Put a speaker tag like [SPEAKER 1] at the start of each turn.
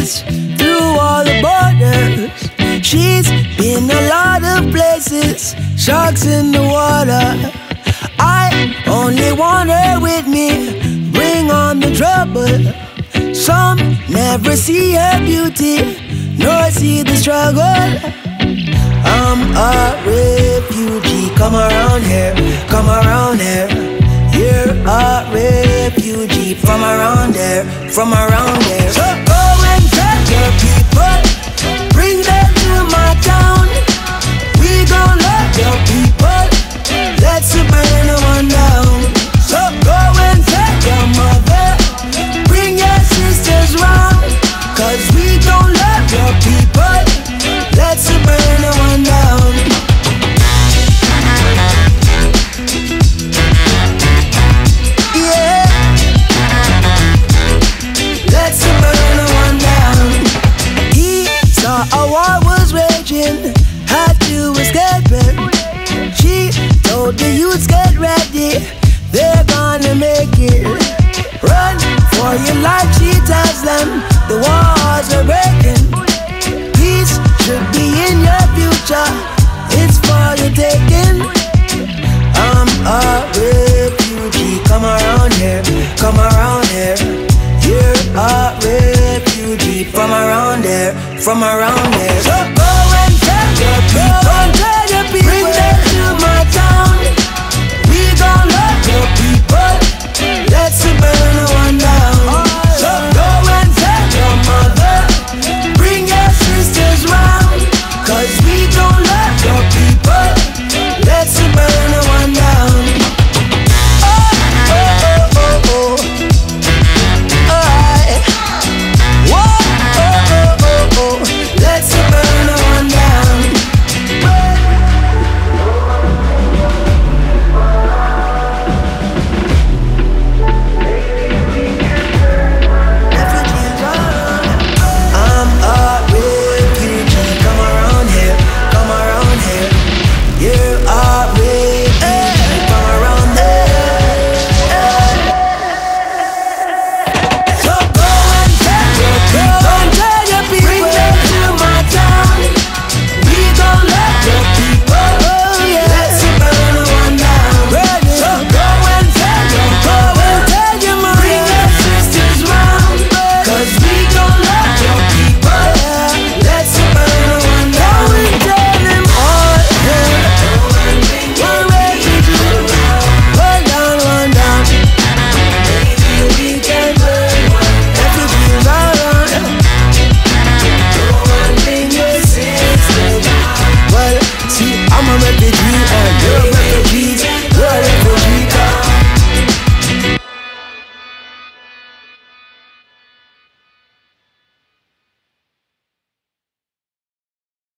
[SPEAKER 1] through all the borders. She's been a lot of places, sharks in the water. I only want her with me, bring on the trouble. Some never see her beauty, nor see the struggle. I'm a refugee, come around here, come around here. You're a refugee from around there, from around there. War was raging, had to escape it. She told the youths get ready, they're gonna make it. Run for your life, she tells them the wars are breaking. Peace should be in your future, it's for your taking. I'm a refugee. Come around here, come around here. You're a refugee from around there, from around there. you and good.